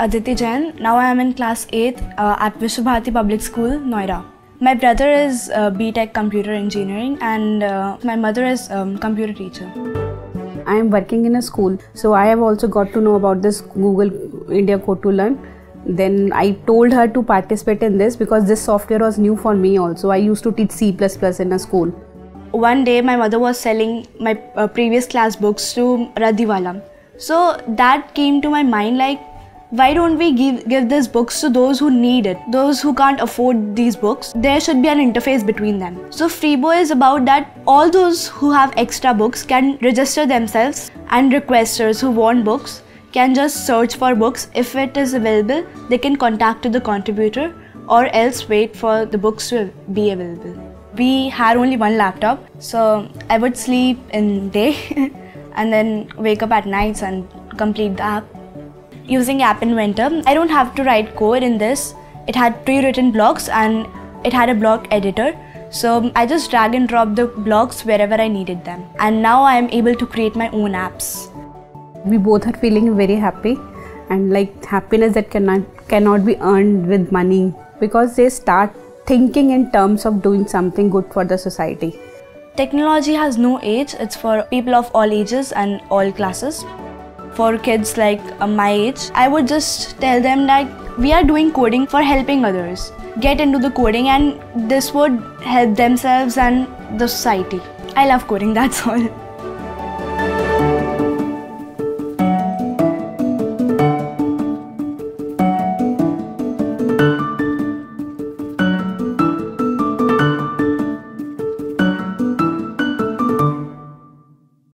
Aditi Jain. Now I am in class 8 uh, at Vishwabharati Public School, Noida. My brother is uh, BTech Computer Engineering and uh, my mother is um, computer teacher. I am working in a school, so I have also got to know about this Google India Code to Learn. Then I told her to participate in this because this software was new for me also. I used to teach C in a school. One day my mother was selling my uh, previous class books to Radhiwala. So that came to my mind like why don't we give, give these books to those who need it, those who can't afford these books? There should be an interface between them. So Freebo is about that all those who have extra books can register themselves and requesters who want books can just search for books. If it is available, they can contact to the contributor or else wait for the books to be available. We had only one laptop, so I would sleep in day and then wake up at nights and complete the app using App Inventor. I don't have to write code in this. It had pre-written blocks and it had a block editor. So I just drag and drop the blocks wherever I needed them. And now I am able to create my own apps. We both are feeling very happy and like happiness that cannot cannot be earned with money because they start thinking in terms of doing something good for the society. Technology has no age, it's for people of all ages and all classes for kids like uh, my age, I would just tell them that we are doing coding for helping others get into the coding and this would help themselves and the society. I love coding, that's all.